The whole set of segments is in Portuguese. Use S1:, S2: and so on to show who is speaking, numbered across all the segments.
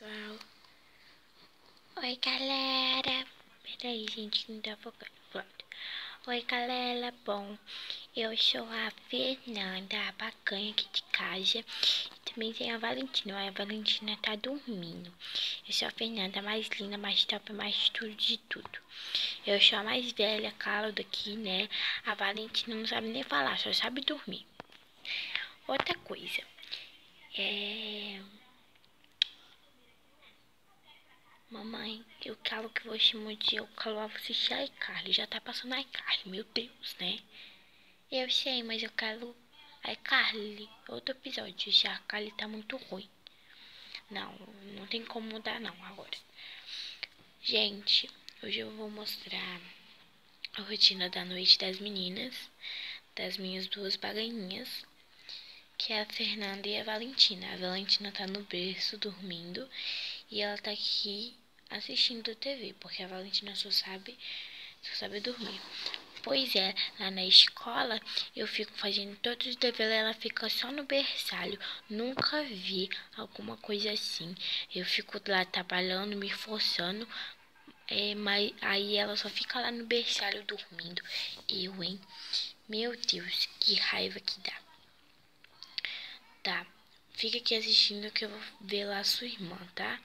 S1: pessoal. Oi, galera. Peraí, gente, não tá focando. Pronto. Oi, galera. Bom, eu sou a Fernanda, a bacana aqui de casa. Também tem a Valentina. A Valentina tá dormindo. Eu sou a Fernanda, mais linda, mais top, mais tudo de tudo. Eu sou a mais velha, cala daqui, né? A Valentina não sabe nem falar, só sabe dormir. Outra coisa. É... Mamãe, eu quero que você mude, eu quero assistir a iCarly. Já tá passando a iCarly, meu Deus, né? Eu sei, mas eu quero a iCarly. Outro episódio já, a Carly tá muito ruim. Não, não tem como mudar não agora. Gente, hoje eu vou mostrar a rotina da noite das meninas, das minhas duas baganinhas, que é a Fernanda e a Valentina. A Valentina tá no berço dormindo e ela tá aqui assistindo TV, porque a Valentina só sabe, só sabe dormir. Pois é, lá na escola eu fico fazendo todos os deveres, ela fica só no berçário. Nunca vi alguma coisa assim. Eu fico lá trabalhando, me forçando, é, mas aí ela só fica lá no berçário dormindo. Eu, hein? Meu Deus, que raiva que dá. Tá, fica aqui assistindo que eu vou ver lá a sua irmã, tá?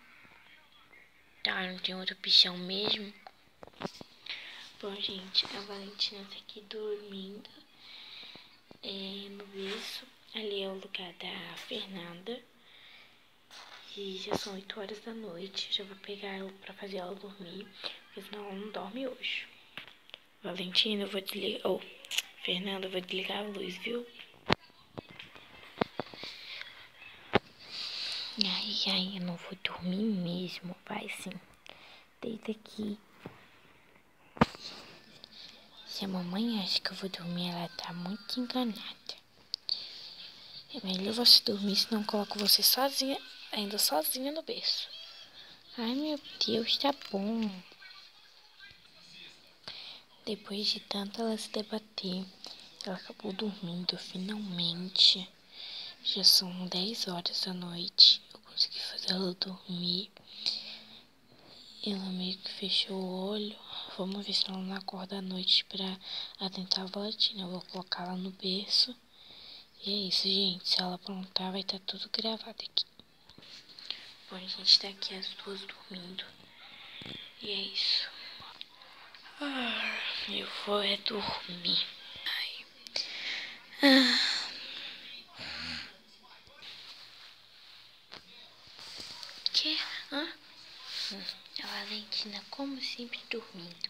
S1: Tá, não tem outra opção mesmo. Bom, gente, a Valentina tá aqui dormindo é, no berço. Ali é o lugar da Fernanda. E já são 8 horas da noite. Já vou pegar ela pra fazer ela dormir, porque senão ela não dorme hoje. Valentina, eu vou desligar. Oh, Fernanda, eu vou desligar a luz, viu? Ai, eu não vou dormir mesmo. Vai sim. Deita aqui. Se a mamãe acha que eu vou dormir, ela tá muito enganada. É melhor você dormir, senão eu coloco você sozinha, ainda sozinha no berço. Ai, meu Deus, tá bom. Depois de tanto ela se debater, ela acabou dormindo finalmente. Já são 10 horas da noite. Consegui fazer ela dormir. Ela meio que fechou o olho. Vamos ver se ela não acorda à noite pra atentar a Valentina. Eu vou colocar ela no berço. E é isso, gente. Se ela aprontar, vai estar tá tudo gravado aqui. Bom, a gente tá aqui as duas dormindo. E é isso. Ah, eu vou é dormir. Ai. Ah. Que? Hã? Hum, a Valentina, como sempre, dormindo.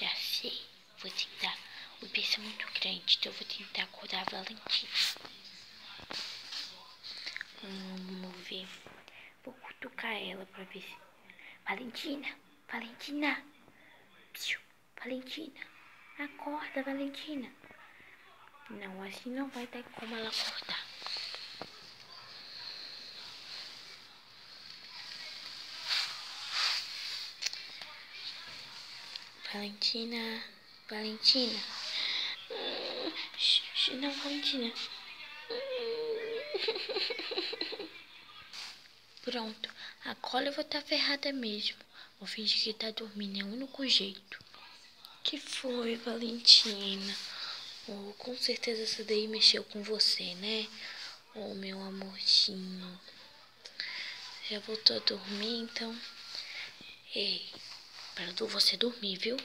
S1: Já sei. Vou tentar. O berço é muito grande, então vou tentar acordar a Valentina. Hum, vamos ver. Vou cutucar ela pra ver se... Valentina! Valentina! Psiu, Valentina! Acorda, Valentina! Não, assim não vai ter como ela acordar. Valentina, Valentina. Não, Valentina. Pronto, agora eu vou estar tá ferrada mesmo. Vou fingir que tá dormindo, é o único jeito. Que foi, Valentina? Oh, com certeza essa daí mexeu com você, né? Oh, meu amorzinho. Já voltou a dormir, então. Ei, para você dormir, viu?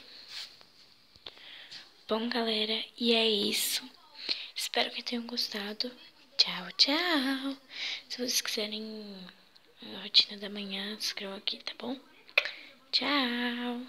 S1: Bom, galera, e é isso. Espero que tenham gostado. Tchau, tchau. Se vocês quiserem a rotina da manhã, se inscrevam aqui, tá bom? Tchau.